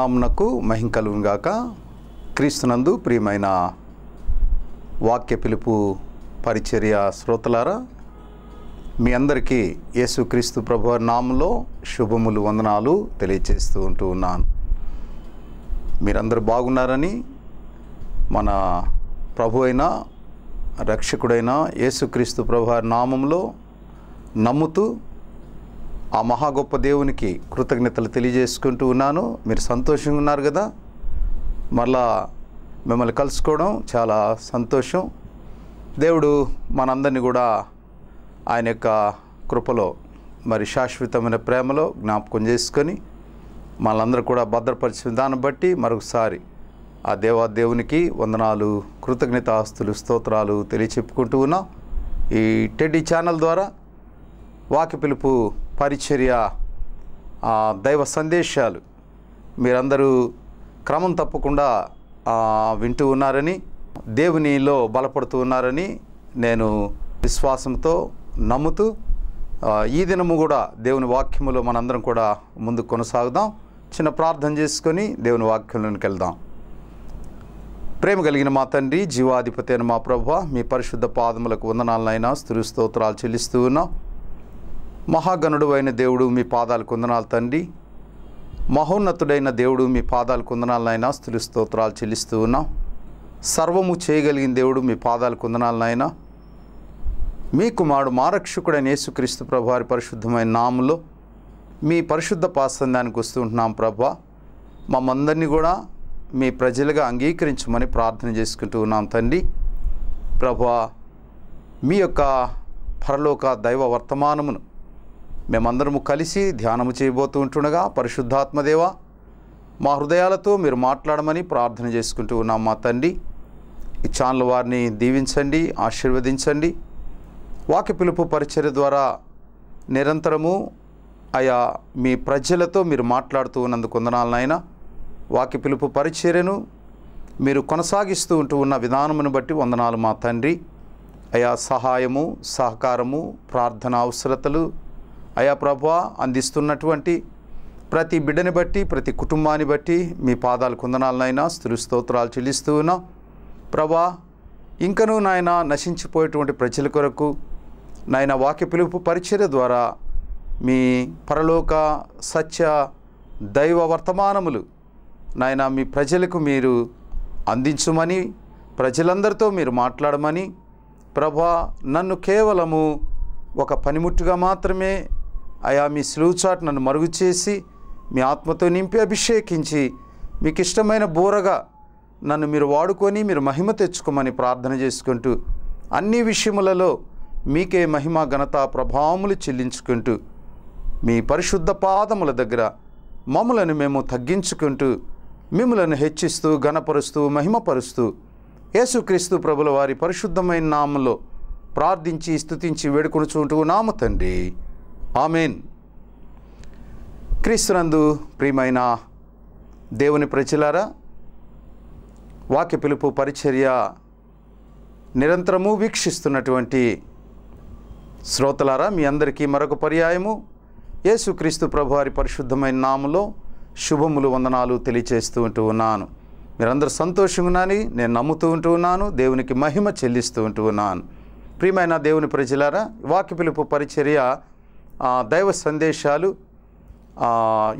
దేవుని నామునకు మహిం క్రీస్తునందు ప్రియమైన వాక్య పిలుపు పరిచర్య శ్రోతలారా మీ అందరికీ యేసుక్రీస్తు ప్రభు నామంలో శుభములు వందనాలు తెలియచేస్తూ ఉంటూ ఉన్నాను. మీరందరూ బాగున్నారని మన ప్రభు అయిన రక్షకుడైన యేసుక్రీస్తు ప్రభు నామంలో నమ్ముతూ ఆ మహా గొప్ప దేవునికి కృతజ్ఞతలు తెలియజేసుకుంటూ ఉన్నాను. మీరు సంతోషంగా ఉన్నారు కదా? మళ్ళా మిమ్మల్ని కలుసుకోవడం చాలా సంతోషం. దేవుడు మనందరినీ కూడా ఆయన యొక్క కృపలో మరి శాశ్వతమైన ప్రేమలో జ్ఞాపకం చేసుకొని మనందరూ కూడా భద్రపరిచిన దాన్ని బట్టి మరొకసారి ఆ దేవా దేవునికి వందనాలు కృతజ్ఞతాస్తులు స్తోత్రాలు తెలియచెప్పుకుంటూ ఉన్నాం. ఈ టెడ్డీ ఛానల్ ద్వారా వాకి పిలుపు పరిచర్య దైవ సందేశాలు మీరందరూ క్రమం తప్పకుండా వింటూ ఉన్నారని దేవునిలో బలపడుతూ ఉన్నారని నేను విశ్వాసంతో నమ్ముతూ ఈ దినము కూడా దేవుని వాక్యములో మనందరం కూడా ముందుకు కొనసాగుదాం. చిన్న ప్రార్థన చేసుకొని దేవుని వాక్యంలోనికి వెళ్దాం. ప్రేమ కలిగిన మా తండ్రి జీవాధిపతి అయిన మా ప్రభు మీ పరిశుద్ధ పాదములకు వందనాలనైనా స్తులు స్తోత్రాలు చెల్లిస్తూ ఉన్నాం. మహాగణుడు అయిన దేవుడు మీ పాదాలు కొందనాలు తండ్రి. మహోన్నతుడైన దేవుడు మీ పాదాలు కొందనాలనైనా స్తులు స్తోత్రాలు చెల్లిస్తూ ఉన్నాం. సర్వము చేయగలిగిన దేవుడు మీ పాదాలు కొందనాలనైనా. మీ కుమారుడు మారక్షకుడైన యేసుక్రీస్తు ప్రభు వారి పరిశుద్ధమైన నాములో మీ పరిశుద్ధ పాసందానికి వస్తూ ఉంటున్నాం ప్రభా. మమ్మందరినీ కూడా మీ ప్రజలుగా అంగీకరించమని ప్రార్థన చేసుకుంటూ ఉన్నాం తండ్రి. ప్రభా మీ యొక్క పరలోక దైవ వర్తమానమును మేమందరము కలిసి ధ్యానము చేయబోతూ ఉంటుండగా పరిశుద్ధాత్మదేవ మా హృదయాలతో మీరు మాట్లాడమని ప్రార్థన చేసుకుంటూ ఉన్నాం మా తండ్రి. ఈ ఛానల్ వారిని దీవించండి ఆశీర్వదించండి. వాక్య పిలుపు పరిచర్య ద్వారా నిరంతరము ఆయా మీ ప్రజలతో మీరు మాట్లాడుతూ ఉన్నందుకు వందనాలనైనా వాక్య పిలుపు పరిచర్యను మీరు కొనసాగిస్తూ ఉంటూ ఉన్న విధానమును బట్టి వందనాలు మా తండ్రి. అయా సహాయము సహకారము ప్రార్థన అవసరతలు అయా ప్రభా అందిస్తున్నటువంటి ప్రతి బిడ్డని బట్టి ప్రతి కుటుంబాన్ని బట్టి మీ పాదాలు కుందనాలనైనా స్థులు స్తోత్రాలు చెల్లిస్తూ ఉన్నా. ప్రభా ఇంకనూ నాయన నశించిపోయేటువంటి ప్రజల కొరకు నాయన వాక్య పిలుపు పరిచర్య ద్వారా మీ పరలోక సత్య దైవ వర్తమానములు నాయన మీ ప్రజలకు మీరు అందించమని ప్రజలందరితో మీరు మాట్లాడమని ప్రభా నన్ను కేవలము ఒక పనిముట్టుగా మాత్రమే అయా మీ స్లూచాట్ నన్ను మరుగు చేసి మీ ఆత్మతో నింపి అభిషేకించి మీకు ఇష్టమైన బోరగా నన్ను మీరు వాడుకొని మీరు మహిమ తెచ్చుకోమని ప్రార్థన చేసుకుంటూ అన్ని విషయములలో మీకే మహిమ ఘనత ప్రభావములు చెల్లించుకుంటూ మీ పరిశుద్ధ పాదముల దగ్గర మమ్మలను మేము తగ్గించుకుంటూ మిమ్మలను హెచ్చిస్తూ ఘనపరుస్తూ మహిమపరుస్తూ యేసుక్రీస్తు ప్రభుల వారి పరిశుద్ధమైన నామంలో ప్రార్థించి స్థుతించి వేడుకొనుచుంటూ నామ తండ్రి. ఆమెన్. క్రీస్తునందు ప్రియమైన దేవుని ప్రజలారా వాక్య పిలుపు పరిచర్య నిరంతరము వీక్షిస్తున్నటువంటి శ్రోతలారా మీ అందరికీ మరొక పర్యాయము. యేసుక్రీస్తు ప్రభువారి పరిశుద్ధమైన నామలో శుభములు వందనాలు తెలియచేస్తూ ఉంటూ ఉన్నాను. మీరందరూ సంతోషంగానని నేను నమ్ముతూ ఉంటూ ఉన్నాను దేవునికి మహిమ చెల్లిస్తూ ఉంటూ ఉన్నాను. ప్రియమైన దేవుని ప్రజలారా వాక్య పిలుపు పరిచర్య దైవ సందేశాలు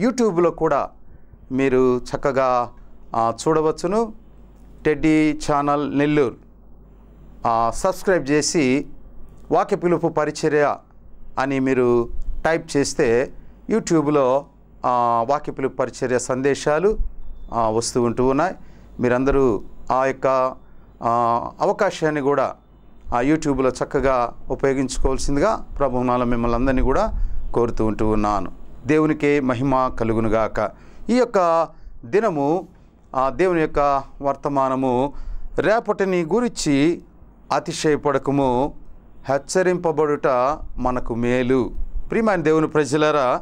యూట్యూబ్లో కూడా మీరు చక్కగా చూడవచ్చును. Teddy channel Nellore. సబ్స్క్రైబ్ చేసి వాక్య పిలుపు పరిచర్య అని మీరు టైప్ చేస్తే యూట్యూబ్లో వాక్య పిలుపు పరిచర్య సందేశాలు వస్తూ ఉంటూ ఉన్నాయి. మీరందరూ ఆ యొక్క అవకాశాన్ని కూడా ఆ యూట్యూబ్లో చక్కగా ఉపయోగించుకోవాల్సిందిగా ప్రభునాల మిమ్మల్ని అందరినీ కూడా కోరుతూ ఉంటూ ఉన్నాను. దేవునికే మహిమ కలుగునుగాక. ఈ యొక్క దినము ఆ దేవుని యొక్క వర్తమానము రేపటిని గురించి అతిశయపడకము హెచ్చరింపబడుట మనకు మేలు. ప్రియమైన దేవుని ప్రజలరా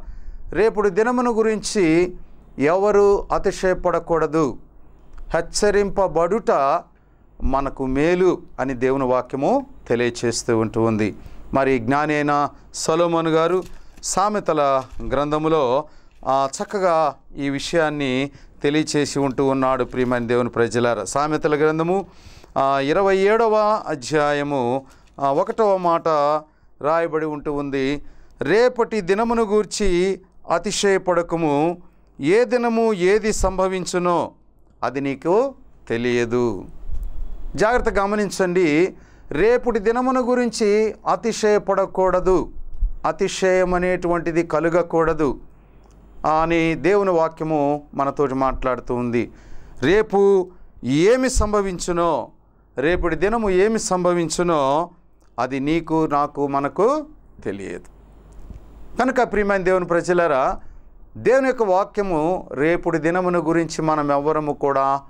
రేపుడు దినమును గురించి ఎవరు అతిశయపడకూడదు. హెచ్చరింపబడుట మనకు మేలు అని దేవుని వాక్యము తెలియచేస్తూ ఉంటూ ఉంది. మరి జ్ఞానైన అయిన సలోమన్ గారు సామెతల గ్రంథములో చక్కగా ఈ విషయాన్ని తెలియచేసి ఉంటూ ఉన్నాడు ప్రియమైన దేవుని ప్రజలార. సామెతల గ్రంథము ఇరవై ఏడవ అధ్యాయము ఒకటవ మాట రాయబడి ఉంటూ ఉంది. రేపటి దినమును గూర్చి అతిశయపడకము. ఏ దినము ఏది సంభవించునో అది నీకు తెలియదు. జాగ్రత్త గమనించండి. రేపుటి దినమున గురించి అతిశయపడకూడదు. అతిశయం అనేటువంటిది కలుగకూడదు. అని దేవుని వాక్యము మనతోటి మాట్లాడుతూ ఉంది. రేపు ఏమి సంభవించునో రేపటి దినము ఏమి సంభవించునో అది నీకు నాకు మనకు తెలియదు. కనుక ప్రియమైన దేవుని ప్రజలారా దేవుని యొక్క వాక్యము రేపుడి దినమును గురించి మనం ఎవ్వరము కూడా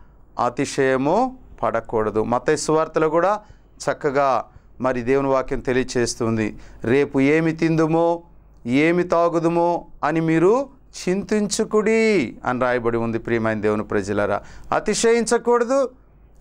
అతిశయము పడకూడదు. మత సువార్తలో కూడా చక్కగా మరి దేవుని వాక్యం తెలియచేస్తుంది. రేపు ఏమి తిందుమో ఏమి తాగుదుమో అని మీరు చింతించుకుడి అని రాయబడి ఉంది ప్రియమైన దేవుని ప్రజలారా. అతిశయించకూడదు.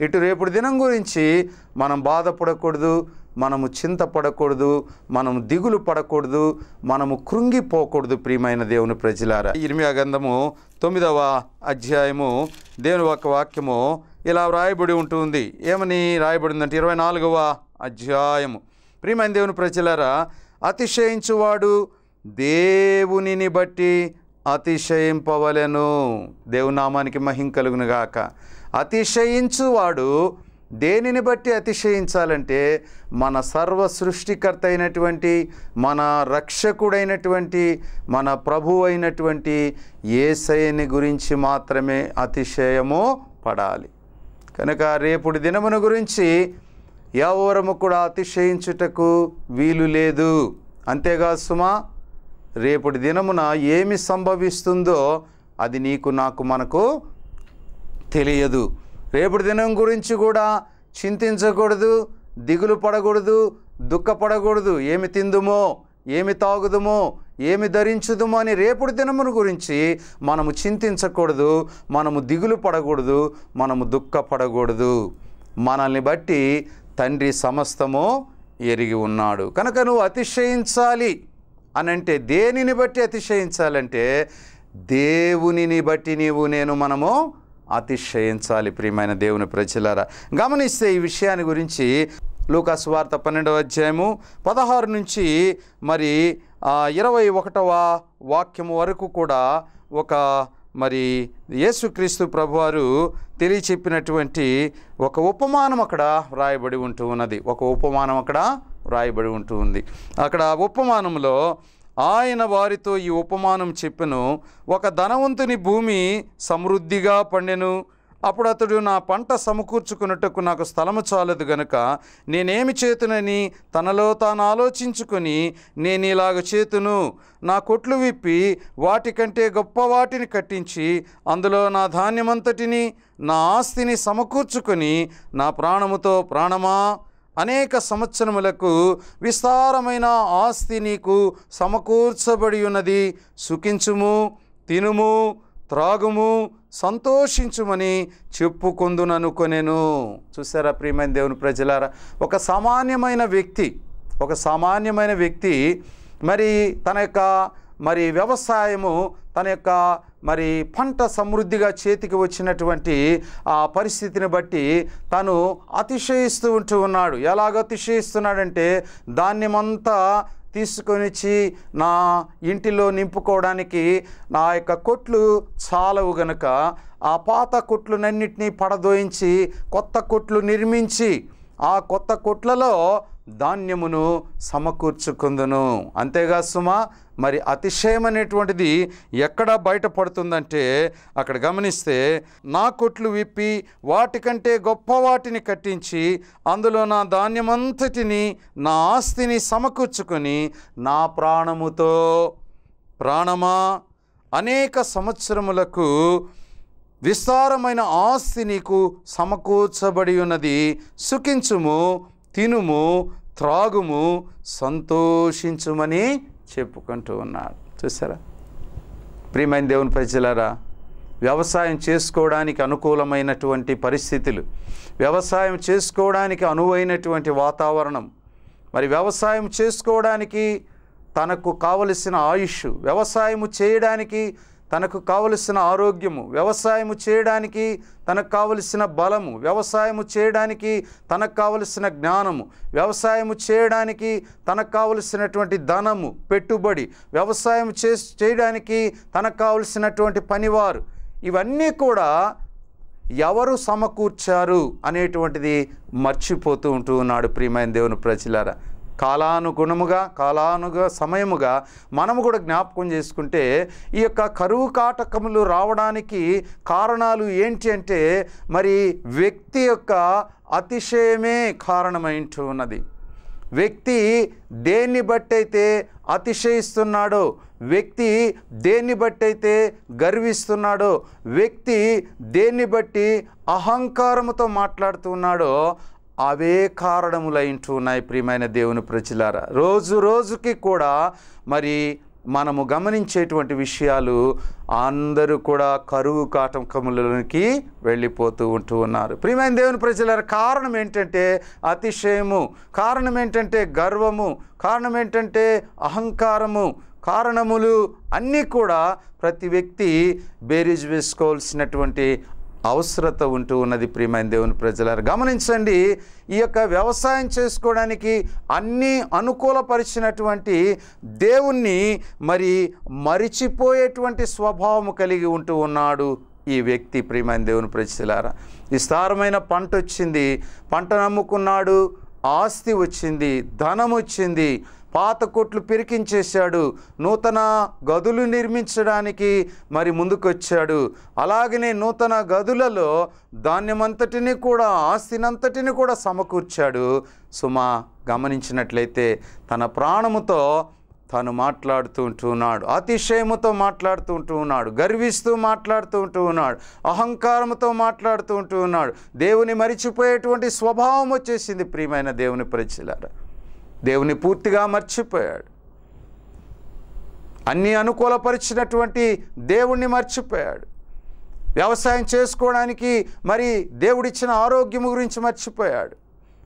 ఇటు రేపు దినం గురించి మనం బాధపడకూడదు మనము చింతపడకూడదు మనము దిగులు పడకూడదు మనము కృంగిపోకూడదు ప్రియమైన దేవుని ప్రజలారా. ఇర్మియా గంధము తొమ్మిదవ అధ్యాయము దేవుని ఒక వాక్యము ఇలా రాయబడి ఉంటుంది. ఏమని రాయబడిందంటే ఇరవై నాలుగవ అధ్యాయము. ప్రియమైన దేవుని ప్రజలారా అతిశయించువాడు దేవునిని బట్టి అతిశయింపవలెను. దేవునామానికి మహిం కలుగును గాక. అతిశయించువాడు దేనిని బట్టి అతిశయించాలంటే మన సర్వ సృష్టికర్త అయినటువంటి మన రక్షకుడైనటువంటి మన ప్రభు అయినటువంటి ఏసైని గురించి మాత్రమే అతిశయము పడాలి. కనుక రేపుడి దినమును గురించి ఎవరము కూడా అతిశయించుటకు వీలు లేదు. అంతేగా సుమా రేపటి దినమున ఏమి సంభవిస్తుందో అది నీకు నాకు మనకు తెలియదు. రేపటి దినం గురించి కూడా చింతించకూడదు దిగులు పడకూడదు దుఃఖపడకూడదు. ఏమి తిందుమో ఏమి తాగుదుమో ఏమి ధరించుదుమో అని రేపుడు దినమును గురించి మనము చింతించకూడదు మనము దిగులు పడకూడదు మనము దుఃఖపడకూడదు. మనల్ని బట్టి తండ్రి సమస్తము ఎరిగి ఉన్నాడు. కనుక నువ్వు అతిశయించాలి అని అంటే దేనిని బట్టి అతిశయించాలంటే దేవునిని బట్టి నీవు నేను మనము అతిశయించాలి ప్రియమైన దేవుని ప్రజలారా. గమనిస్తే ఈ విషయాన్ని గురించి లూకాసు వార్త పన్నెండవ అధ్యాయము పదహారు నుంచి మరి ఇరవై ఒకటవ వాక్యము వరకు కూడా ఒక మరి యేసుక్రీస్తు ప్రభువారు తెలియచెప్పినటువంటి ఒక ఉపమానం అక్కడ వ్రాయబడి ఉంటూ ఉన్నది. ఒక ఉపమానం అక్కడ వ్రాయబడి ఉంటూ ఉంది. అక్కడ ఉపమానంలో ఆయన వారితో ఈ ఉపమానం చెప్పెను ఒక ధనవంతుని భూమి సమృద్ధిగా పండెను అప్పుడు అతడు నా పంట సమకూర్చుకున్నట్టుకు నాకు స్థలము చాలదు గనుక నేనేమి చేతునని తనలో తాను ఆలోచించుకొని నేను ఇలాగ చేతును నా కొట్లు విప్పి వాటికంటే గొప్ప వాటిని కట్టించి అందులో నా ధాన్యమంతటిని నా ఆస్తిని సమకూర్చుకొని నా ప్రాణముతో ప్రాణమా? అనేక సంవత్సరములకు విస్తారమైన ఆస్తి నీకు సమకూర్చబడి ఉన్నది. సుఖించుము తినుము త్రాగుము సంతోషించుమని చెప్పుకొందుననుకొనెను చూసారా ప్రియమైన దేవుని ప్రజలారా? ఒక సామాన్యమైన వ్యక్తి ఒక సామాన్యమైన వ్యక్తి మరి తన యొక్క మరి వ్యవసాయము తన యొక్క మరి పంట సమృద్ధిగా చేతికి వచ్చినటువంటి ఆ పరిస్థితిని బట్టి తను అతిశయిస్తూ ఉంటూ ఉన్నాడు. ఎలాగ అతిశయిస్తున్నాడంటే ధాన్యమంతా తీసుకొనిచ్చి నా ఇంటిలో నింపుకోవడానికి నా యొక్క కొట్లు చాలవు గనుక ఆ పాత కొట్లునన్నిటినీ పడదోయించి కొత్త కొట్లు నిర్మించి ఆ కొత్త కొట్లలో ధాన్యమును సమకూర్చుకుందును. అంతేగా సుమ మరి అతిశయం అనేటువంటిది ఎక్కడ బయటపడుతుందంటే అక్కడ గమనిస్తే నా కొట్లు విప్పి వాటికంటే గొప్ప వాటిని కట్టించి అందులో నా ధాన్యమంతటిని నా ఆస్తిని సమకూర్చుకొని నా ప్రాణముతో ప్రాణమా అనేక సంవత్సరములకు విస్తారమైన ఆస్తి నీకు సమకూర్చబడి ఉన్నది. సుఖించుము తినుము త్రాగుము సంతోషించుమని చెప్పుకుంటూ ఉన్నాడు. చూసారా ప్రియమైన దేవుని ప్రజలారా వ్యవసాయం చేసుకోవడానికి అనుకూలమైనటువంటి పరిస్థితులు వ్యవసాయం చేసుకోవడానికి అనువైనటువంటి వాతావరణం మరి వ్యవసాయం చేసుకోవడానికి తనకు కావలసిన ఆయుష్ వ్యవసాయం చేయడానికి తనకు కావలసిన ఆరోగ్యము వ్యవసాయము చేయడానికి తనకు కావలసిన బలము వ్యవసాయము చేయడానికి తనకు కావలసిన జ్ఞానము వ్యవసాయము చేయడానికి తనకు కావలసినటువంటి ధనము పెట్టుబడి వ్యవసాయం చే చేయడానికి తనకు కావలసినటువంటి పనివారు ఇవన్నీ కూడా ఎవరు సమకూర్చారు అనేటువంటిది మర్చిపోతూ ఉంటూ ఉన్నాడు ప్రియమైన దేవుని ప్రజలారా. కాలానుగుణముగా కాలానుగా సమయముగా మనము కూడా జ్ఞాపకం చేసుకుంటే ఈ యొక్క కరువు కాటకములు రావడానికి కారణాలు ఏంటి అంటే మరి వ్యక్తి యొక్క అతిశయమే కారణమైంటూ ఉన్నది. వ్యక్తి దేన్ని బట్టయితే అతిశయిస్తున్నాడో వ్యక్తి దేన్ని బట్టయితే గర్విస్తున్నాడో వ్యక్తి దేన్ని బట్టి అహంకారముతో మాట్లాడుతున్నాడో అవే కారణములైంటున్నాయి ప్రియమైన దేవుని ప్రజలారా. రోజు రోజుకి కూడా మరి మనము గమనించేటువంటి విషయాలు అందరూ కూడా కరువు కాటంకములలోకి వెళ్ళిపోతూ ఉంటూ ఉన్నారు. ప్రియమైన దేవుని ప్రజలారా కారణం ఏంటంటే అతిశయము కారణం ఏంటంటే గర్వము కారణం ఏంటంటే అహంకారము కారణములు అన్నీ కూడా ప్రతి వ్యక్తి బేరీజ్ వేసుకోవాల్సినటువంటి అవసరత ఉంటూ ఉన్నది ప్రియమైన దేవుని ప్రజలారు. గమనించండి ఈ యొక్క వ్యవసాయం చేసుకోవడానికి అన్నీ అనుకూలపరిచినటువంటి దేవుణ్ణి మరి మరిచిపోయేటువంటి స్వభావం కలిగి ఉంటూ ఉన్నాడు ఈ వ్యక్తి ప్రియమైన దేవుని ప్రజలారా. విస్తారమైన పంట వచ్చింది పంట నమ్ముకున్నాడు ఆస్తి వచ్చింది ధనం వచ్చింది పాత కొట్లు పెరికించేశాడు. నూతన గదులు నిర్మించడానికి మరి ముందుకొచ్చాడు. అలాగనే నూతన గదులలో ధాన్యమంతటిని కూడా ఆస్తినంతటిని కూడా సమకూర్చాడు. సుమా గమనించినట్లయితే తన ప్రాణముతో తను మాట్లాడుతూ ఉంటూ ఉన్నాడు. అతిశయముతో మాట్లాడుతూ ఉంటూ ఉన్నాడు. గర్విస్తూ మాట్లాడుతూ ఉంటూ ఉన్నాడు. అహంకారముతో మాట్లాడుతూ ఉంటూ ఉన్నాడు. దేవుని మరిచిపోయేటువంటి స్వభావం వచ్చేసింది ప్రియమైన దేవుని ప్రజలారా దేవుని పూర్తిగా మర్చిపోయాడు. అన్నీ అనుకూలపరిచినటువంటి దేవుణ్ణి మర్చిపోయాడు. వ్యవసాయం చేసుకోవడానికి మరి దేవుడిచ్చిన ఆరోగ్యము గురించి మర్చిపోయాడు.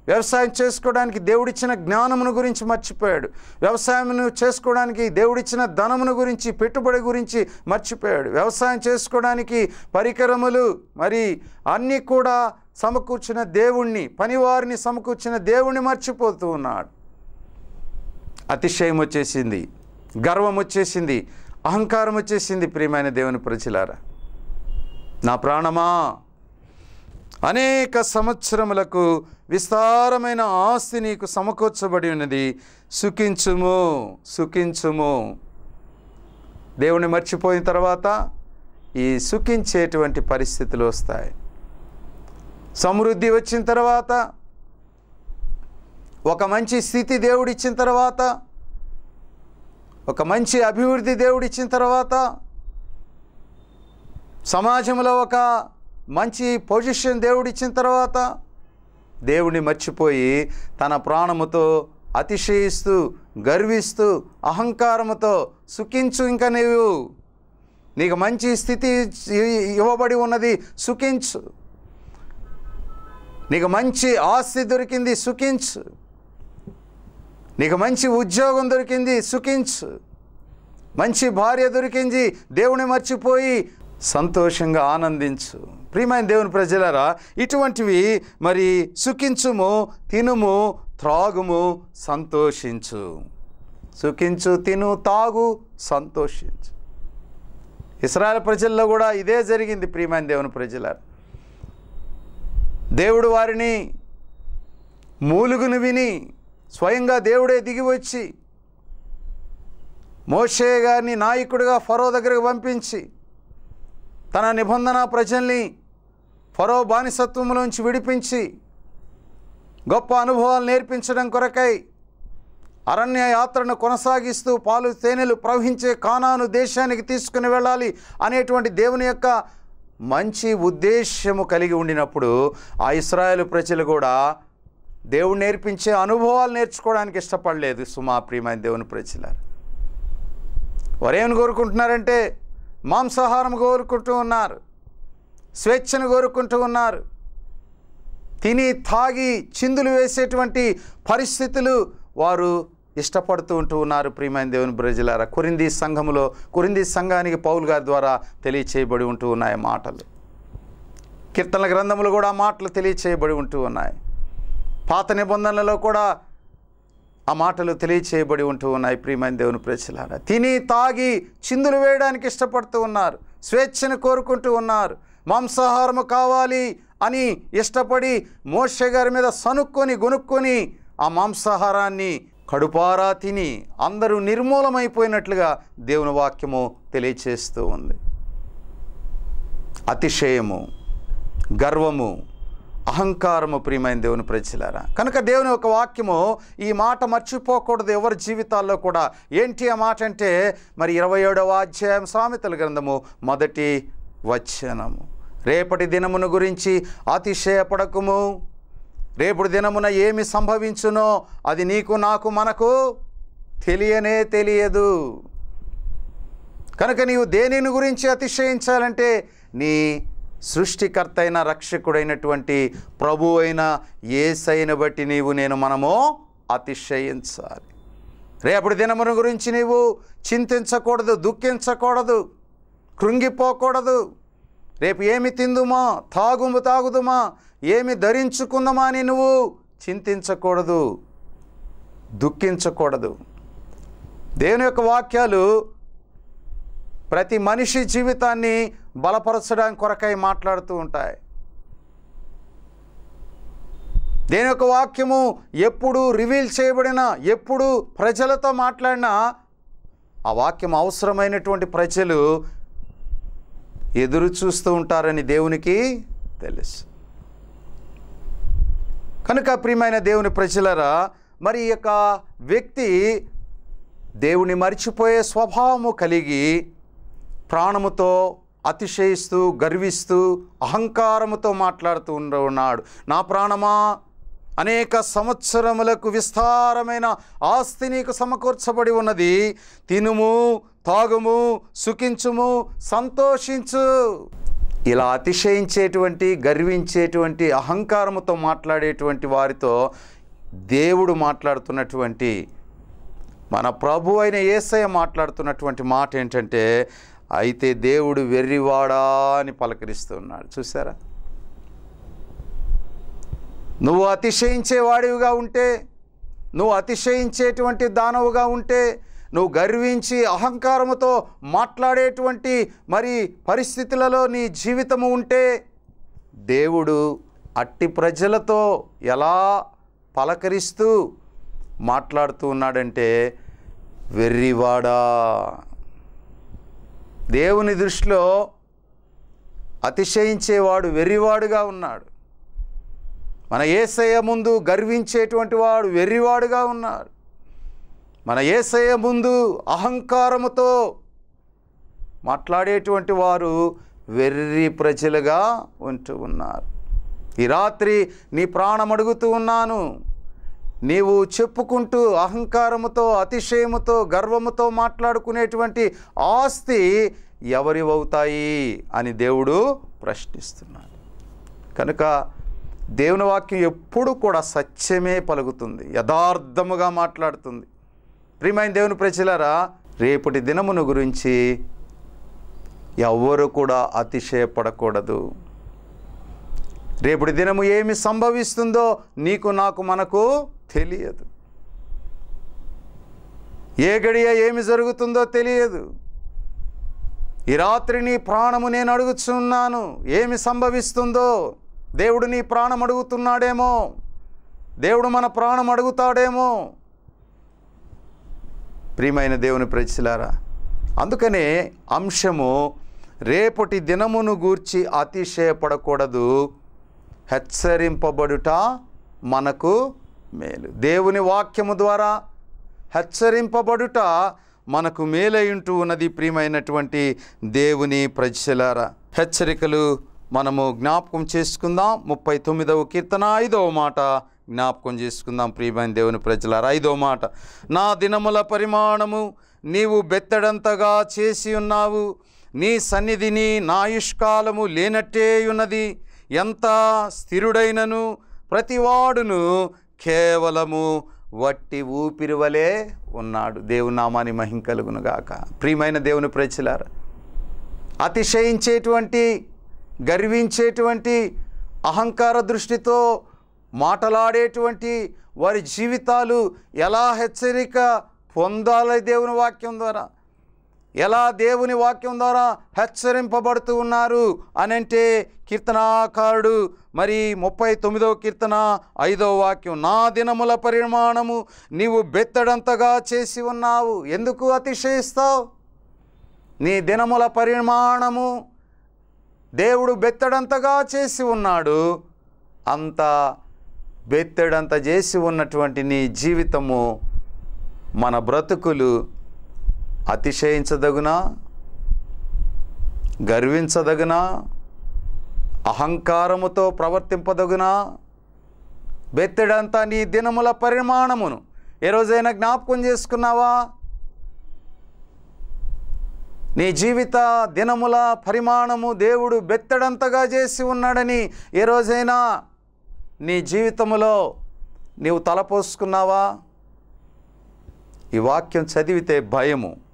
వ్యవసాయం చేసుకోవడానికి దేవుడిచ్చిన జ్ఞానమును గురించి మర్చిపోయాడు. వ్యవసాయమును చేసుకోవడానికి దేవుడిచ్చిన ధనమును గురించి పెట్టుబడి గురించి మర్చిపోయాడు. వ్యవసాయం చేసుకోవడానికి పరికరములు మరి అన్నీ కూడా సమకూర్చిన దేవుణ్ణి పనివారిని సమకూర్చిన దేవుణ్ణి మర్చిపోతూ ఉన్నాడు. అతిశయం వచ్చేసింది గర్వం వచ్చేసింది అహంకారం వచ్చేసింది. ప్రియమైన దేవుని ప్రజలారా నా ప్రాణమా? అనేక సంవత్సరములకు విస్తారమైన ఆస్తి నీకు సమకూర్చబడి ఉన్నది. సుఖించుము సుఖించుము. దేవుని మర్చిపోయిన తర్వాత ఈ సుఖించేటువంటి పరిస్థితులు వస్తాయి. సమృద్ధి వచ్చిన తర్వాత ఒక మంచి స్థితి దేవుడిచ్చిన తర్వాత ఒక మంచి అభివృద్ధి దేవుడిచ్చిన తర్వాత సమాజంలో ఒక మంచి పొజిషన్ దేవుడిచ్చిన తర్వాత దేవుడిని మర్చిపోయి తన ప్రాణముతో అతిశయిస్తూ గర్విస్తూ అహంకారముతో సుఖించు ఇంకా నీవు. నీకు మంచి స్థితి ఇవ్వబడి ఉన్నది సుఖించు. నీకు మంచి ఆస్తి దొరికింది సుఖించు. నీకు మంచి ఉద్యోగం దొరికింది సుఖించు. మంచి భార్య దొరికింది దేవుని మర్చిపోయి సంతోషంగా ఆనందించు. ప్రియమైన దేవుని ప్రజలరా ఇటువంటివి మరి సుఖించుము తినుము త్రాగుము సంతోషించు. సుఖించు తిను తాగు సంతోషించు. ఇస్రాయల్ ప్రజల్లో కూడా ఇదే జరిగింది ప్రియమైన దేవుని ప్రజలారా. దేవుడు వారిని మూలుగును విని స్వయంగా దేవుడే దిగి వచ్చి మోషే గారిని నాయకుడిగా ఫరో దగ్గరకు పంపించి తన నిబంధన ప్రజల్ని ఫరో బానిసత్వంలోంచి విడిపించి గొప్ప అనుభవాలు నేర్పించడం కొరకై అరణ్య యాత్రను కొనసాగిస్తూ పాలు తేనెలు ప్రవహించే కానాను దేశానికి తీసుకుని వెళ్ళాలి అనేటువంటి దేవుని యొక్క మంచి ఉద్దేశ్యము కలిగి ఉండినప్పుడు ఆ ఇస్రాయేల్ ప్రజలు కూడా దేవుడు నేర్పించే అనుభవాలు నేర్చుకోవడానికి ఇష్టపడలేదు. సుమా ప్రియమైన దేవుని ప్రజలారు. వారేమని కోరుకుంటున్నారంటే మాంసాహారం కోరుకుంటూ ఉన్నారు. స్వేచ్ఛను కోరుకుంటూ ఉన్నారు. తిని తాగి చిందులు వేసేటువంటి పరిస్థితులు వారు ఇష్టపడుతూ ఉంటూ ఉన్నారు. ప్రియమైన దేవుని బ్రజిలారా కొరింది సంఘములో కొరింది సంఘానికి పౌల్ గారి ద్వారా తెలియచేయబడి ఉంటూ ఉన్నాయి మాటలు. కీర్తనల గ్రంథములు కూడా మాటలు తెలియచేయబడి ఉంటూ ఉన్నాయి. పాత నిబంధనలలో కూడా ఆ మాటలు తెలియచేయబడి ఉంటూ ఉన్నాయి ప్రియమైన దేవుని ప్రజలారా. తిని తాగి చిందులు వేయడానికి ఇష్టపడుతూ ఉన్నారు స్వేచ్ఛను కోరుకుంటూ ఉన్నారు మాంసాహారము కావాలి అని ఇష్టపడి మోషే గారి మీద సనుక్కొని గొనుక్కొని ఆ మాంసాహారాన్ని కడుపారా తిని అందరూ నిర్మూలమైపోయినట్లుగా దేవుని వాక్యము తెలియచేస్తూ ఉంది. అతిశయము గర్వము అహంకారము ప్రియమైన దేవుని ప్రజలారా. కనుక దేవుని ఒక వాక్యము ఈ మాట మర్చిపోకూడదు ఎవరి జీవితాల్లో కూడా. ఏంటి ఆ మాట అంటే మరి ఇరవై ఏడవ అధ్యాయం సామెతల గ్రంథము మొదటి వచనము. రేపటి దినమును గురించి అతిశయపడకము. రేపటి దినమున ఏమి సంభవించునో అది నీకు నాకు మనకు తెలియనే తెలియదు. కనుక నీవు దేనిని గురించి అతిశయించాలంటే నీ సృష్టికర్త అయిన రక్షకుడైనటువంటి ప్రభు అయిన ఏసైన బట్టి నీవు నేను మనము అతిశయించాలి. రేపటి దినమును గురించి నీవు చింతించకూడదు దుఃఖించకూడదు కృంగిపోకూడదు. రేపు ఏమి తిందుమా తాగుము తాగుదుమా ఏమి ధరించుకుందామా అని నువ్వు చింతించకూడదు దుఃఖించకూడదు. దేవుని యొక్క వాక్యాలు ప్రతి మనిషి జీవితాన్ని బలపరచడానికి కొరకై మాట్లాడుతూ ఉంటాయి. దేని యొక్క వాక్యము ఎప్పుడు రివీల్ చేయబడినా ఎప్పుడు ప్రజలతో మాట్లాడినా ఆ వాక్యం అవసరమైనటువంటి ప్రజలు ఎదురు చూస్తూ ఉంటారని దేవునికి తెలుసు. కనుక ప్రియమైన దేవుని ప్రజలరా మరి ఈ యొక్క వ్యక్తి దేవుని మర్చిపోయే స్వభావము కలిగి ప్రాణముతో అతిశయిస్తూ గర్విస్తూ అహంకారముతో మాట్లాడుతూ ఉన్నాడు. నా ప్రాణమా? అనేక సంవత్సరములకు విస్తారమైన ఆస్తి నీకు సమకూర్చబడి ఉన్నది. తినుము తాగుము సుఖించుము సంతోషించు. ఇలా అతిశయించేటువంటి గర్వించేటువంటి అహంకారముతో మాట్లాడేటువంటి వారితో దేవుడు మాట్లాడుతున్నటువంటి మన ప్రభు అయిన ఏసయ మాట్లాడుతున్నటువంటి మాట ఏంటంటే అయితే దేవుడు వెర్రివాడా అని పలకరిస్తున్నాడు. చూసారా నువ్వు అతిశయించేవాడివిగా ఉంటే నువ్వు అతిశయించేటువంటి దానవుగా ఉంటే నువ్వు గర్వించి అహంకారముతో మాట్లాడేటువంటి మరి పరిస్థితులలో నీ జీవితము ఉంటే దేవుడు అట్టి ప్రజలతో ఎలా పలకరిస్తూ మాట్లాడుతూ ఉన్నాడంటే వెర్రివాడా దేవుని దృష్టిలో అతిశయించేవాడు వెర్రివాడుగా ఉన్నాడు. మన ఏసయ్య ముందు గర్వించేటువంటి వాడు వెర్రివాడుగా ఉన్నాడు. మన ఏసయ్య ముందు అహంకారముతో మాట్లాడేటువంటి వారు వెర్రి ప్రజలుగా ఉంటూ ఉన్నారు. ఈ రాత్రి నీ ప్రాణం అడుగుతూ ఉన్నాను. నీవు చెప్పుకుంటూ అహంకారముతో అతిశయముతో గర్వముతో మాట్లాడుకునేటువంటి ఆస్తి ఎవరివవుతాయి అని దేవుడు ప్రశ్నిస్తున్నాడు. కనుక దేవుని వాక్యం ఎప్పుడు కూడా సత్యమే పలుకుతుంది యథార్థముగా మాట్లాడుతుంది. ప్రియమైన దేవుని ప్రజలారా రేపటి దినమును గురించి ఎవ్వరు కూడా అతిశయపడకూడదు. రేపటి దినము ఏమి సంభవిస్తుందో నీకు నాకు మనకు తెలియదు. ఏ గడియ ఏమి జరుగుతుందో తెలియదు. ఈ రాత్రి నీ ప్రాణము నేను అడుగుచున్నాను ఏమి సంభవిస్తుందో దేవుడు నీ ప్రాణం అడుగుతున్నాడేమో దేవుడు మన ప్రాణం అడుగుతాడేమో. ప్రియమైన దేవుని ప్రజలారా అందుకనే అంశము రేపటి దినమును గూర్చి అతిశయపడకూడదు. హెచ్చరింపబడుట మనకు మేలు. దేవుని వాక్యము ద్వారా హెచ్చరింపబడుట మనకు మేలయుంటూ ఉన్నది ప్రియమైనటువంటి దేవుని ప్రజలారా. హెచ్చరికలు మనము జ్ఞాపకం చేసుకుందాం. ముప్పై తొమ్మిదవ కీర్తన ఐదవ మాట జ్ఞాపకం చేసుకుందాం ప్రియమైన దేవుని ప్రజలారా. ఐదవ మాట నా దినముల పరిమాణము నీవు బెత్తడంతగా చేసి ఉన్నావు. నీ సన్నిధిని నాయుష్కాలము లేనట్టే ఉన్నది. ఎంత స్థిరుడైనను ప్రతివాడును కేవలము వట్టి ఊపిరి వలె ఉన్నాడు. దేవునామాని నామాని గాక ప్రియమైన దేవుని ప్రజలారా అతిశయించేటువంటి గర్వించేటువంటి అహంకార దృష్టితో మాటలాడేటువంటి వారి జీవితాలు ఎలా హెచ్చరిక పొందాలి దేవుని వాక్యం ద్వారా? ఎలా దేవుని వాక్యం ద్వారా హెచ్చరింపబడుతూ ఉన్నారు అనంటే కీర్తనాకారుడు మరి ముప్పై తొమ్మిదవ కీర్తన ఐదవ వాక్యం నా దినముల పరిమాణము నీవు బెత్తడంతగా చేసి ఉన్నావు. ఎందుకు అతిశయిస్తావు? నీ దినముల పరిమాణము దేవుడు బెత్తడంతగా చేసి ఉన్నాడు. అంత బెత్తడంత చేసి ఉన్నటువంటి నీ జీవితము మన బ్రతుకులు అతిశయించదగునా? గర్వించదగునా? అహంకారముతో ప్రవర్తింపదగునా? బెత్తడంతా నీ దినముల పరిమాణమును ఏ రోజైనా జ్ఞాపకం చేసుకున్నావా? నీ జీవిత దినముల పరిమాణము దేవుడు బెత్తడంతగా చేసి ఉన్నాడని ఏ రోజైనా నీ జీవితములో నీవు తలపోసుకున్నావా? ఈ వాక్యం చదివితే భయము.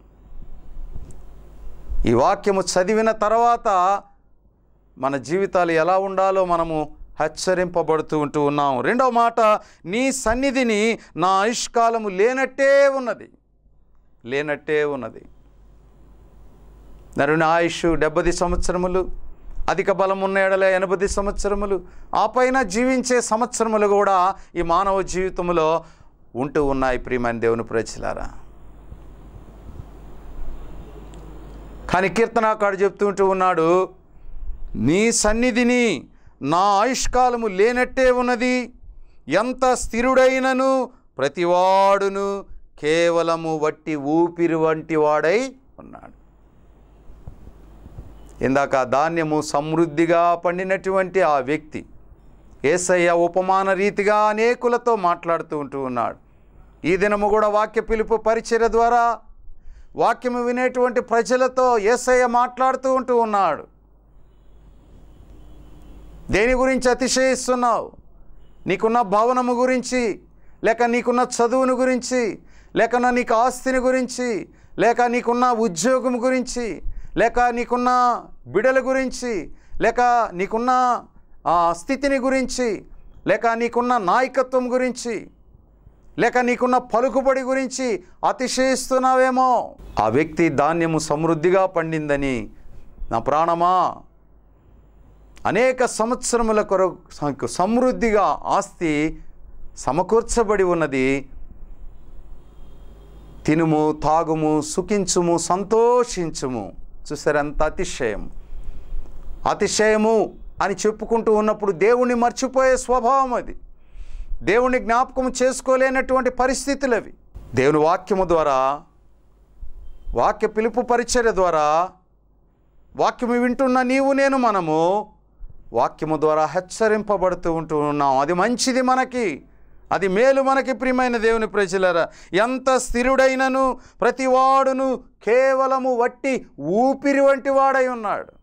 ఈ వాక్యము చదివిన తర్వాత మన జీవితాలు ఎలా ఉండాలో మనము హెచ్చరింపబడుతూ ఉంటూ ఉన్నాం. రెండవ మాట నీ సన్నిధిని నా ఆయుష్కాలము లేనట్టే ఉన్నది. లేనట్టే ఉన్నది. నరుని ఆయుష్ డెబ్బది సంవత్సరములు అధిక బలం ఉన్న ఎడల ఎనభై సంవత్సరములు ఆ పైన జీవించే సంవత్సరములు కూడా ఈ మానవ జీవితంలో ఉంటూ ఉన్నాయి ప్రియమైన దేవుని ప్రజలారా కానీ కీర్తనాకాడు చెప్తుంటూ ఉన్నాడు నీ సన్నిధిని నా ఆయుష్కాలము లేనట్టే ఉన్నది. ఎంత స్థిరుడైనను ప్రతివాడును కేవలము వట్టి ఊపిరి వంటి వాడై ఉన్నాడు. ఇందాక ధాన్యము సమృద్ధిగా పండినటువంటి ఆ వ్యక్తి ఏసయ్య ఉపమాన రీతిగా అనేకులతో మాట్లాడుతూ ఉంటూ ఉన్నాడు. ఈ దినము కూడా వాక్య పిలుపు పరిచర్య ద్వారా వాక్యము వినేటువంటి ప్రజలతో ఏసయ్య మాట్లాడుతూ ఉంటూ ఉన్నాడు. దేని గురించి అతిశయిస్తున్నావు? నీకున్న భవనము గురించి లేక నీకున్న చదువుని గురించి లేక నీకు ఆస్తిని గురించి లేక నీకున్న ఉద్యోగం గురించి లేక నీకున్న బిడల గురించి లేక నీకున్న స్థితిని గురించి లేక నీకున్న నాయకత్వం గురించి లేక నీకున్న పలుకుబడి గురించి అతిశయిస్తున్నావేమో. ఆ వ్యక్తి ధాన్యము సమృద్ధిగా పండిందని నా ప్రాణమా? అనేక సంవత్సరముల కొరకు సమృద్ధిగా ఆస్తి సమకూర్చబడి ఉన్నది. తినుము తాగుము సుఖించుము సంతోషించుము. చూసారు ఎంత అతిశయం. అతిశయము అని చెప్పుకుంటూ ఉన్నప్పుడు దేవుణ్ణి మర్చిపోయే స్వభావం అది. దేవుణ్ణి జ్ఞాపకం చేసుకోలేనటువంటి పరిస్థితులు అవి దేవుని వాక్యము ద్వారా వాక్య పిలుపు పరిచర్య ద్వారా వాక్యము వింటున్న నీవు నేను మనము వాక్యము ద్వారా హెచ్చరింపబడుతూ ఉంటూ ఉన్నాం. అది మంచిది మనకి. అది మేలు మనకి ప్రియమైన దేవుని ప్రజలరా. ఎంత స్థిరుడైనను ప్రతివాడును కేవలము వట్టి ఊపిరి వంటి వాడై ఉన్నాడు.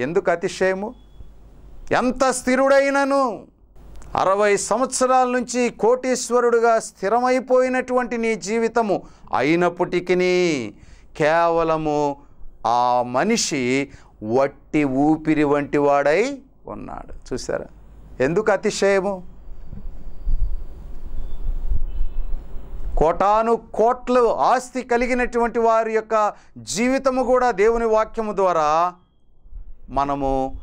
ఎందుకు అతిశయము? ఎంత స్థిరుడైనను అరవై సంవత్సరాల నుంచి కోటీశ్వరుడుగా స్థిరమైపోయినటువంటి నీ జీవితము అయినప్పటికీ కేవలము ఆ మనిషి వట్టి ఊపిరి వంటి వాడై ఉన్నాడు. చూసారా ఎందుకు అతిశయము? కోటాను కోట్లు ఆస్తి కలిగినటువంటి వారి యొక్క జీవితము కూడా దేవుని వాక్యము ద్వారా మనము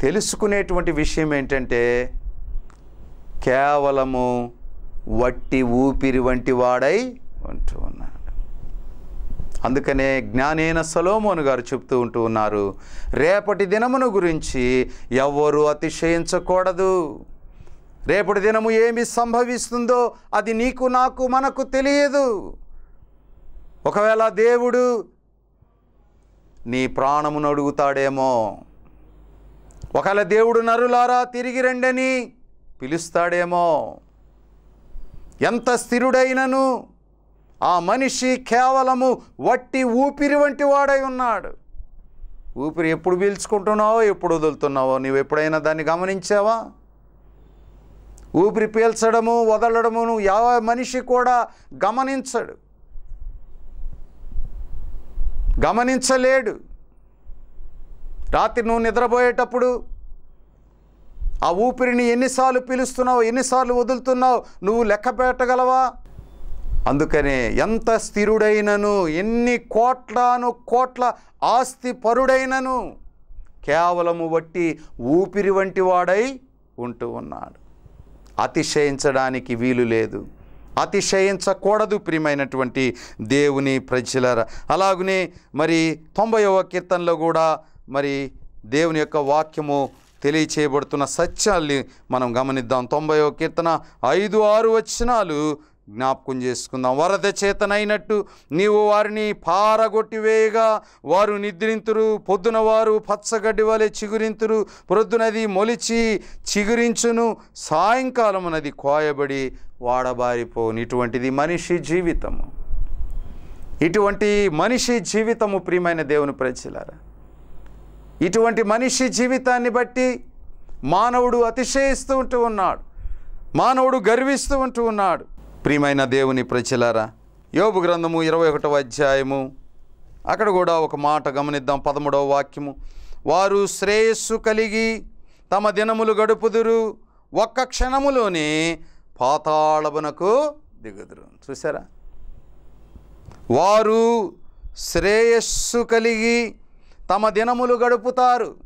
తెలుసుకునేటువంటి విషయం ఏంటంటే కేవలము వట్టి ఊపిరి వంటి వాడై ఉంటూ ఉన్నాడు. అందుకనే జ్ఞానేన సలోమోను గారు చెప్తూ ఉంటూ ఉన్నారు రేపటి దినమును గురించి ఎవ్వరూ అతిశయించకూడదు. రేపటి దినము ఏమి సంభవిస్తుందో అది నీకు నాకు మనకు తెలియదు. ఒకవేళ దేవుడు నీ ప్రాణమును అడుగుతాడేమో ఒకవేళ దేవుడు నరులారా తిరిగి రండని పిలుస్తాడేమో? ఎంత స్థిరుడైనను? ఆ మనిషి కేవలము వట్టి ఊపిరి వంటి వాడై ఉన్నాడు. ఊపిరి ఎప్పుడు పీల్చుకుంటున్నావో ఎప్పుడు వదులుతున్నావో నీవు ఎప్పుడైనా దాన్ని గమనించావా? ఊపిరి పీల్చడము వదలడమును యావ మనిషి కూడా గమనించడు. గమనించలేడు. రాత్రి నువ్వు నిద్రపోయేటప్పుడు ఆ ఊపిరిని ఎన్నిసార్లు పీలుస్తున్నావు ఎన్నిసార్లు వదులుతున్నావు నువ్వు లెక్క పెట్టగలవా? అందుకనే ఎంత స్థిరుడైనను ఎన్ని కోట్లాను కోట్ల ఆస్తి పరుడైనను కేవలము వట్టి ఊపిరి వంటి వాడై ఉంటూ ఉన్నాడు. అతిశయించడానికి వీలు లేదు. అతిశయించకూడదు ప్రియమైనటువంటి దేవుని ప్రజలర. అలాగనే మరి తొంభైవ కీర్తనలో కూడా మరి దేవుని యొక్క వాక్యము తెలియచేయబడుతున్న సత్యాల్ని మనం గమనిద్దాం. తొంభైవ కీర్తన ఐదు ఆరు వచనాలు జ్ఞాపకం చేసుకుందాం. వరద చేతనైనట్టు నీవు వారిని పారగొట్టివేయగా వారు నిద్రింతురు పొద్దున వారు పచ్చగడ్డి వలె చిగురింతురు ప్రొద్దునది మొలిచి చిగురించును సాయంకాలమునది కోయబడి వాడబారిపోను ఇటువంటిది మనిషి జీవితము. ఇటువంటి మనిషి జీవితము ప్రియమైన దేవుని ప్రజలారా ఇటువంటి మనిషి జీవితాన్ని బట్టి మానవుడు అతిశయిస్తూ ఉంటూ ఉన్నాడు. మానవుడు గర్విస్తూ ఉంటూ ఉన్నాడు. ప్రియమైన దేవుని ప్రజలారా యోబు గ్రంథము ఇరవై ఒకటవ అధ్యాయము. అక్కడ కూడా ఒక మాట గమనిద్దాం పదమూడవ వాక్యము. వారు శ్రేయస్సు కలిగి తమ దినములు గడుపుదురు ఒక్క క్షణములోనే పాతాళమునకు దిగుదురు. చూసారా వారు శ్రేయస్సు కలిగి తమ దినములు గడుపుతారు.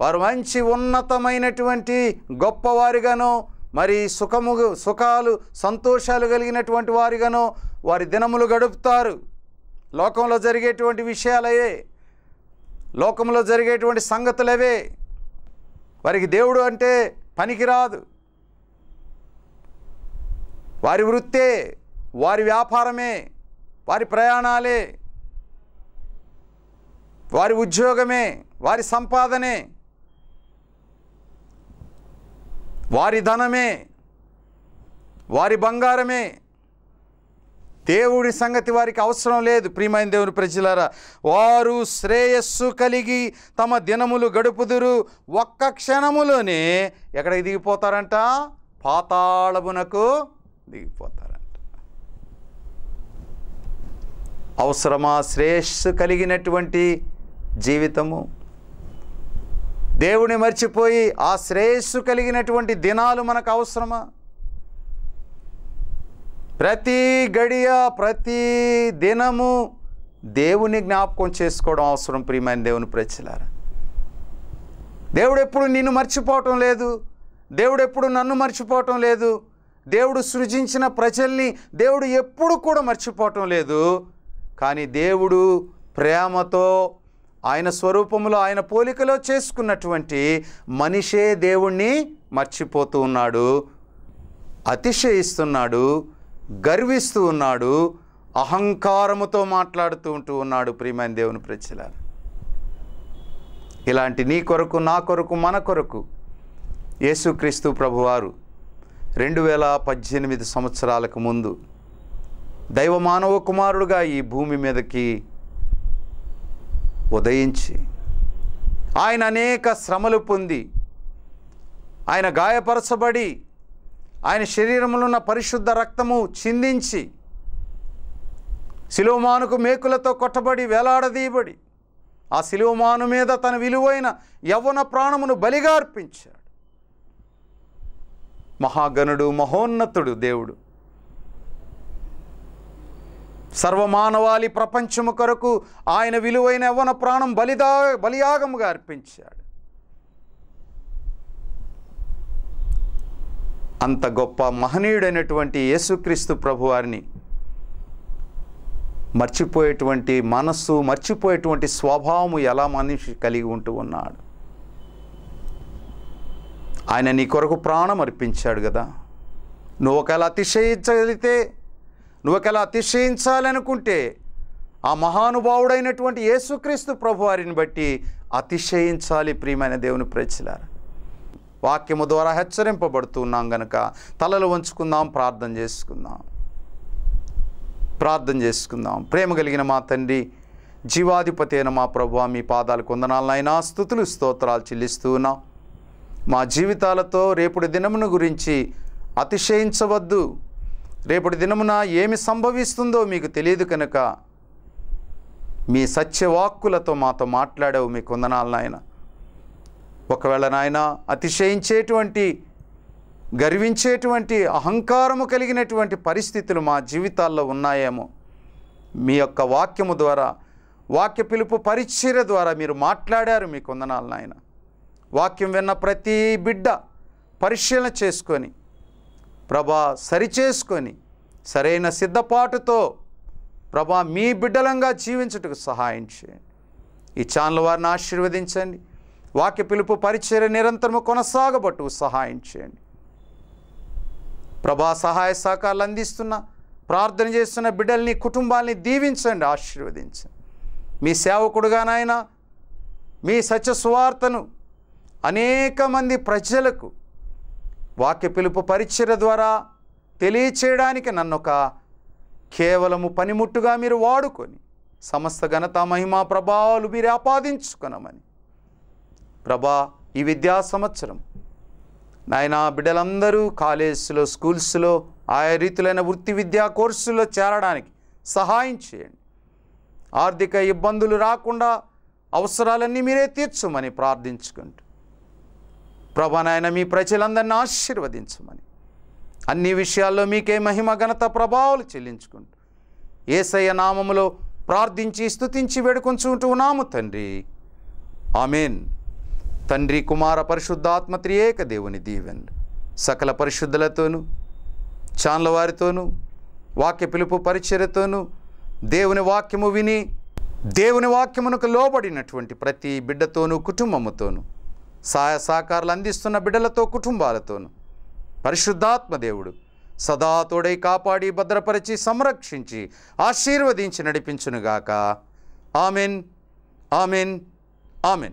వారు మంచి ఉన్నతమైనటువంటి గొప్పవారిగానో మరి సుఖము సుఖాలు సంతోషాలు కలిగినటువంటి వారిగానో వారి దినములు గడుపుతారు. లోకంలో జరిగేటువంటి విషయాలయే. లోకంలో జరిగేటువంటి సంగతులవే. వారికి దేవుడు అంటే పనికిరాదు. వారి వృత్తే వారి వ్యాపారమే వారి ప్రయాణాలే. వారి ఉద్యోగమే వారి సంపాదనే వారి ధనమే వారి బంగారమే. దేవుడి సంగతి వారికి అవసరం లేదు ప్రియమైన దేవుని ప్రజలారా. వారు శ్రేయస్సు కలిగి తమ దినములు గడుపుదురు. ఒక్క క్షణములోనే ఎక్కడికి దిగిపోతారంట? పాతాళమునకు దిగిపోతారంట. అవసరమా శ్రేయస్సు కలిగినటువంటి జీవితము. దేవుని మర్చిపోయి ఆ శ్రేయస్సు కలిగినటువంటి దినాలు మనకు అవసరమా? ప్రతి గడియ ప్రతి దినము దేవుని జ్ఞాపకం చేసుకోవడం అవసరం ప్రియమైన దేవుని ప్రజలారా. దేవుడు ఎప్పుడు నిన్ను మర్చిపోవటం లేదు. దేవుడు ఎప్పుడు నన్ను మర్చిపోవటం లేదు. దేవుడు సృజించిన ప్రజల్ని దేవుడు ఎప్పుడు కూడా మర్చిపోవటం లేదు. కానీ దేవుడు ప్రేమతో ఆయన స్వరూపంలో ఆయన పోలికలో చేసుకున్నటువంటి మనిషే దేవుణ్ణి మర్చిపోతూ ఉన్నాడు అతిశయిస్తున్నాడు గర్విస్తూ ఉన్నాడు అహంకారముతో మాట్లాడుతూ ఉంటూ ఉన్నాడు ప్రియమైన దేవుని ప్రజల ఇలాంటి నీ కొరకు నా కొరకు మన కొరకు యేసుక్రీస్తు ప్రభువారు రెండు వేల పద్దెనిమిది సంవత్సరాలకు ముందు దైవ మానవ కుమారుడుగా ఈ భూమి మీదకి ఉదయించి ఆయన అనేక శ్రమలు పొంది ఆయన గాయపరచబడి ఆయన శరీరంలో ఉన్న పరిశుద్ధ రక్తము చిందించి శిలువమానుకు మేకులతో కొట్టబడి వేలాడదీయబడి ఆ శిలువమాను మీద తన విలువైన యవ్వన ప్రాణమును బలిగా అర్పించాడు. మహాగణుడు మహోన్నతుడు దేవుడు. సర్వమానవాళి ప్రపంచము కొరకు ఆయన విలువైన యవ్వన ప్రాణం బలిదా బలియాగముగా అర్పించాడు. అంత గొప్ప మహనీయుడైనటువంటి యేసుక్రీస్తు ప్రభువారిని మర్చిపోయేటువంటి మనస్సు మర్చిపోయేటువంటి స్వభావము ఎలా మనిషి కలిగి ఉంటూ ఉన్నాడు? ఆయన నీ కొరకు ప్రాణం అర్పించాడు కదా. నువ్వు ఒకవేళ అతిశయించగలిగితే నువ్వు ఒకవేళ అతిశయించాలనుకుంటే ఆ మహానుభావుడైనటువంటి యేసుక్రీస్తు ప్రభువారిని బట్టి అతిశయించాలి ప్రియమైన దేవుని ప్రజలారా వాక్యము ద్వారా హెచ్చరింపబడుతున్నాం గనక తలలు వంచుకుందాం ప్రార్థన చేసుకుందాం. ప్రార్థన చేసుకుందాం. ప్రేమ కలిగిన మా తండ్రి జీవాధిపతి అయిన మా ప్రభు మీ పాదాలు కొందనాలనైనా స్థుతులు స్తోత్రాలు చెల్లిస్తూ ఉన్నాం. మా జీవితాలతో రేపుడి దినమును గురించి అతిశయించవద్దు. రేపటి దినమున ఏమి సంభవిస్తుందో మీకు తెలియదు కనుక మీ సత్యవాక్కులతో మాతో మాట్లాడావు మీ కొందనాలు నాయన. ఒకవేళ నాయన అతిశయించేటువంటి గర్వించేటువంటి అహంకారము కలిగినటువంటి పరిస్థితులు మా జీవితాల్లో ఉన్నాయేమో మీ యొక్క వాక్యము ద్వారా వాక్య పిలుపు పరిచర్య ద్వారా మీరు మాట్లాడారు మీ కొందనాలు నాయన. వాక్యం విన్న ప్రతి బిడ్డ పరిశీలన చేసుకొని ప్రభా సరిచేసుకొని సరైన సిద్ధపాటుతో ప్రభా మీ బిడ్డలంగా జీవించుటకు సహాయం చేయండి. ఈ ఛానల్ వారిని ఆశీర్వదించండి. వాక్య పిలుపు పరిచర్య నిరంతరము కొనసాగబట్టు సహాయం చేయండి. ప్రభా సహాయ సహకారాలు అందిస్తున్న ప్రార్థన చేస్తున్న బిడ్డల్ని కుటుంబాల్ని దీవించండి ఆశీర్వదించండి. మీ సేవకుడుగానైనా మీ సత్య సువార్తను అనేక మంది ప్రజలకు వాక్య పిలుపు పరిచర్య ద్వారా తెలియచేయడానికి నన్ను ఒక కేవలము పనిముట్టుగా మీరు వాడుకొని సమస్త ఘనత మహిమా ప్రభావాలు మీరు ఆపాదించుకునమని. ప్రభా ఈ విద్యా సంవత్సరం నాయన బిడ్డలందరూ కాలేజీలో స్కూల్స్లో ఆయా రీతులైన వృత్తి విద్యా కోర్సుల్లో చేరడానికి సహాయం చేయండి. ఆర్థిక ఇబ్బందులు రాకుండా అవసరాలన్నీ మీరే తీర్చమని ప్రార్థించుకుంటూ ప్రభనాయన మీ ప్రజలందరినీ ఆశీర్వదించమని. అన్ని విషయాల్లో మీకే మహిమ ఘనత ప్రభావాలు చెల్లించుకుంటూ ఏసయ్య నామములో ప్రార్థించి స్థుతించి వేడుకొంచుకుంటూ ఉన్నాము తండ్రి. ఆమెన్. తండ్రి కుమార పరిశుద్ధాత్మ త్రియేక దేవుని దీవెన్లు సకల పరిశుద్ధులతోనూ చాన్ల వారితోనూ వాక్య పిలుపు పరిచర్యతోనూ దేవుని వాక్యము విని దేవుని వాక్యమునకు లోబడినటువంటి ప్రతి బిడ్డతోనూ కుటుంబముతోనూ సహాయ సహకారాలు అందిస్తున్న బిడ్డలతో కుటుంబాలతోనూ. పరిశుద్ధాత్మ దేవుడు సదా తోడై కాపాడి భద్రపరిచి సంరక్షించి ఆశీర్వదించి నడిపించునుగాక. ఆమెన్. ఆమెన్. ఆమెన్.